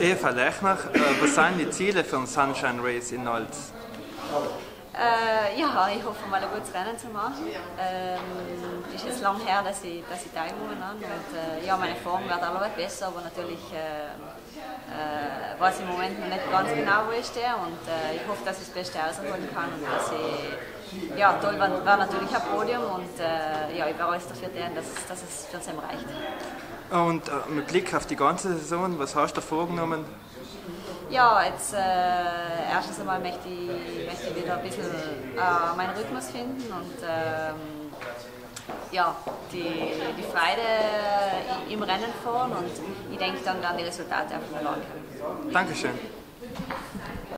Eva Lechner, äh, was sind die Ziele für den Sunshine Race in Nolz? Äh, ja, ich hoffe mal ein gutes Rennen zu machen. Ähm, es ist jetzt lang her, dass ich, dass ich teilgenommen habe. Und, äh, ja, meine Form wird alle besser, aber natürlich äh, äh, weiß ich im Moment noch nicht ganz genau, wo ich stehe. Und äh, ich hoffe, dass ich das Beste rausholen kann und dass ich, ja, toll war, war natürlich ein Podium und äh, werde alles dafür tun, dass, dass es für Sam reicht. Und äh, mit Blick auf die ganze Saison, was hast du vorgenommen? Ja, jetzt äh, erstens einmal möchte ich, möchte ich wieder ein bisschen äh, meinen Rhythmus finden und ähm, ja, die, die Freude im Rennen fahren und ich denke dann werden die Resultate auch noch kommen. Dankeschön.